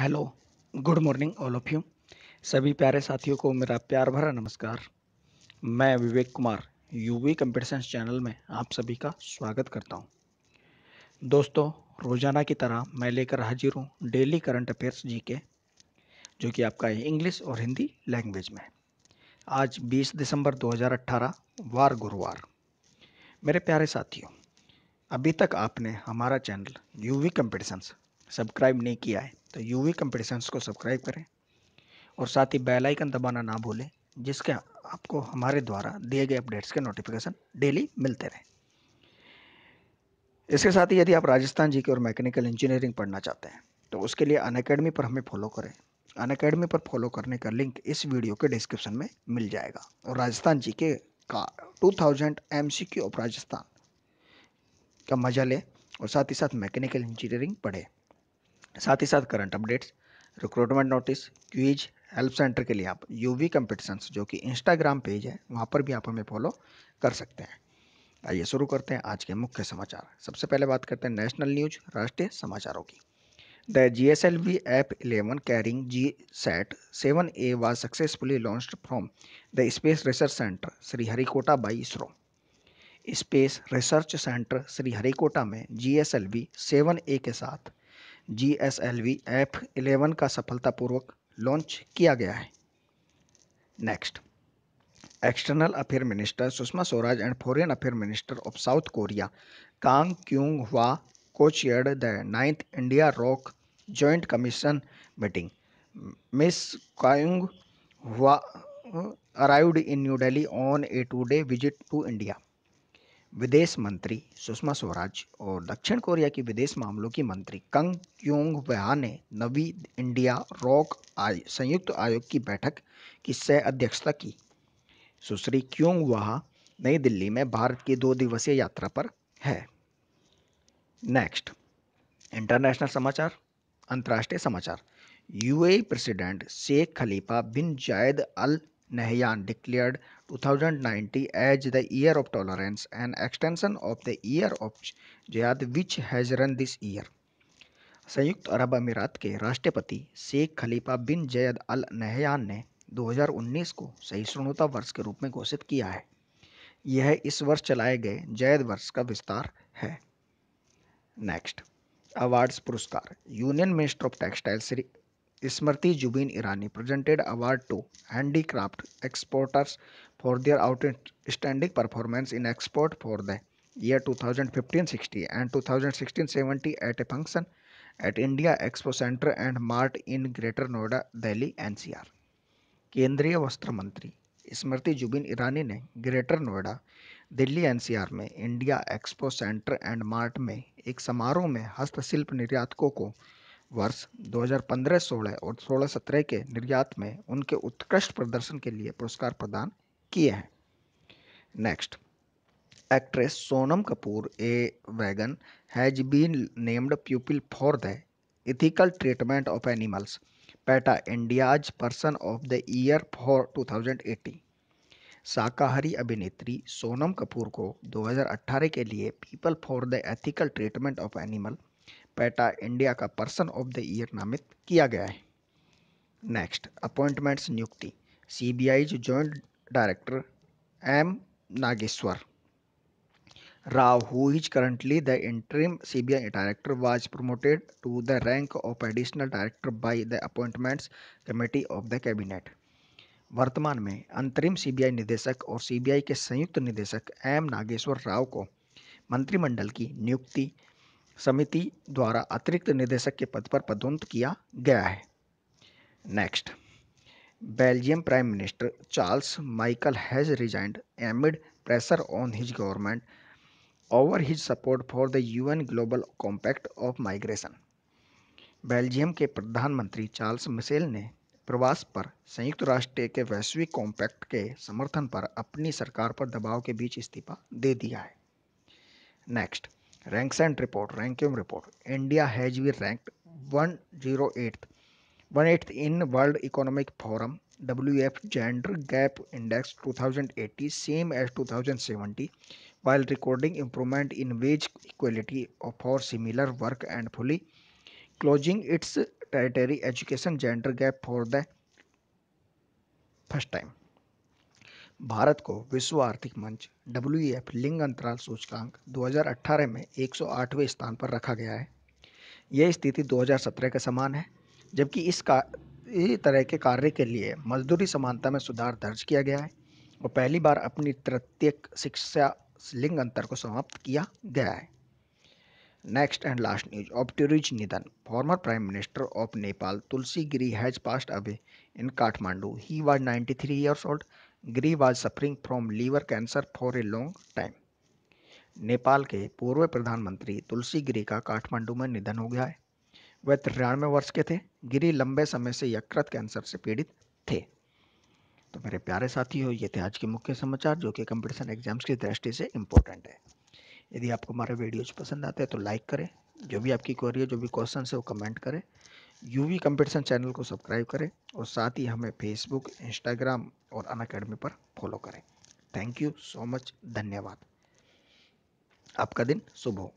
Hello good morning all of you सभी प्यारे साथियों को मेरा प्यार भरा नमस्कार मैं Vivek Kumar UV competitions channel में आप सभी का स्वागत करता हूं दोस्तों रोज़ाना की तरह मैं लेकर हाजिर हूं डेली करंट अफेयर्स जी के जो कि आपका इंग्लिश और हिंदी लैंग्वेज में आज 20 दिसंबर 2018 वार गुरुवार मेरे प्यारे साथियों अभी तक आपने हमारा चैनल यूवी कंपटीशंस सब्सक्राइब नहीं किया है तो यूवी कंपटीशंस को सब्सक्राइब करें और साथ ही बेल आइकन दबाना ना भूलें जिसके आपको हमारे द्वारा दिए गए अपडेट्स के नोटिफिकेशन डेली मिलते रहें इसके साथ ही यदि आप राजस्थान जी के और मैकेनिकल इंजीनियरिंग पढ़ना चाहते हैं तो उसके लिए अन अकेडमी पर हमें फॉलो करें अन अकेडमी पर फॉलो करने का लिंक इस वीडियो के डिस्क्रिप्शन में मिल जाएगा और राजस्थान जी के का 2000 thousand M C Q of Rajasthan का मजा लें और साथ ही साथ मैकेनिकल इंजीनियरिंग पढ़ें साथ ही साथ current updates recruitment notice quiz help centre के लिए आप यूवी कंपटीशंस जो कि इंस्टाग्राम पेज है वहाँ पर भी आप हमें फॉलो कर सकते हैं आइए शुरू करते हैं आज के मुख्य समाचार सबसे पहले बात करते हैं नेशनल न्यूज राष्ट्रीय समाचारों की the G S L V F eleven carrying GSAT seven A was successfully launch from the space research centre Sriharikota by ISRO space research centre Sriharikota में G S L V seven A के साथ G S L V F eleven का सफलतापूर्वक launch किया गया है next external affair minister Sushma Swaraj and foreign affair minister of South Korea Kang Kyung Hwa cochaired the ninth India ROK joint commission meeting Ms Kyung Hwa arrived in New Delhi on a two day visit to India विदेश मंत्री सुषमा स्वराज और दक्षिण Korea की विदेश मामलों की मंत्री Kang Kyung व्या ने नवी इंडिया रॉक आय, संयुक्त आयोग की बैठक की सह अध्यक्षता की सुश्री क्योंग वहा नई दिल्ली में भारत की दो दिवसीय यात्रा पर है नेक्स्ट इंटरनेशनल समाचार अंतर्राष्ट्रीय समाचार UAE president Sheikh Khalifa bin Zayed Al Nehyan declared 2090 as the year of tolerance, an extension of the year of jihad which has run this year. संयुक्त अरब अमीरात के राष्ट्रपति Sheikh Khalifa bin Zayed Al Nahyan ने 2019 को सहिष्णुता वर्ष के रूप में घोषित किया है यह इस वर्ष चलाए गए जैद वर्ष का विस्तार है नेक्स्ट अवार्ड्स पुरस्कार union minister of textile Shri Smriti Zubin Irani presented award to handicraft exporters for their out performance in export for the year 2015-60 and 2016-70 at a function at India expo centre and mart in greater Noida Delhi NCR केंद्रीय वस्त्र मंत्री स्मृति जुबीन ईरानी ने greater Noida Delhi NCR में India expo centre and mart में एक समारोह में हस्तशिल्प निर्यातकों को वर्ष 2015-16 और 16-17 के निर्यात में उनके उत्कृष्ट प्रदर्शन के लिए पुरस्कार प्रदान किए हैं next actress Sonam Kapoor a vegan has been named people for the ethical treatment of animals PETA India's person of the year for 2018 शाकाहारी अभिनेत्री सोनम कपूर को 2018 के लिए people for the ethical treatment of animal PETA India का person of the year नामित किया गया है नेक्स्ट अपॉइंटमेंट्स नियुक्ति C B I joint director M Nageswara Rao who is currently the interim CBI director was promoted to the rank of additional director by the appointments committee of the cabinet वर्तमान में अंतरिम सी B आई निदेशक और सी B आई के संयुक्त निदेशक M Nageshwar Rao को मंत्रिमंडल की नियुक्ति समिति द्वारा अतिरिक्त निदेशक के पद पर पदोन्नत किया गया है next Belgium prime minister Charles Michel has resigned amid pressure on his government over his support for the UN global compact of migration Belgium के प्रधानमंत्री चार्ल्स मिसेल ने प्रवास पर संयुक्त राष्ट्र के वैश्विक कॉम्पैक्ट के समर्थन पर अपनी सरकार पर दबाव के बीच इस्तीफा दे दिया है next Ranksand report, Rankium report, India has been ranked 108th in World Economic Forum WEF Gender Gap Index 2080, same as 2070, while recording improvement in wage equality for similar work and fully closing its tertiary education gender gap for the first time. Bharat को विश्व आर्थिक मंच W e लिंग अंतराल सूचकांक 2018 में 108वें स्थान पर रखा गया है यह स्थिति 2017 के समान है जबकि इस का इसी तरह के कार्य के लिए मजदूरी समानता में सुधार दर्ज किया गया है और पहली बार अपनी तृतीय शिक्षा लिंग अंतर को समाप्त किया गया है next and last news obituaries निधन former prime minister of Nepal Tulsi Giri has passed away in Kathmandu he was 93 three years old Giri was suffering from liver cancer for a long time Nepal के पूर्व प्रधानमंत्री तुलसी गिरी का काठमांडू में निधन हो गया है वह तिरानवे वर्ष के थे गिरी लंबे समय से यकृत कैंसर से पीड़ित थे तो मेरे प्यारे साथियों ये थे आज के मुख्य समाचार जो कि कंपटीशन एग्जाम्स की दृष्टि से इम्पोर्टेंट है यदि आपको हमारे वीडियोज़ पसंद आते हैं तो लाइक करें जो भी आपकी क्वेरी है जो भी क्वेश्चन है वो कमेंट करें यूवी कंपटीशन चैनल को सब्सक्राइब करें और साथ ही हमें फेसबुक इंस्टाग्राम और अन अकेडमी पर फॉलो करें थैंक यू सो मच धन्यवाद आपका दिन शुभ हो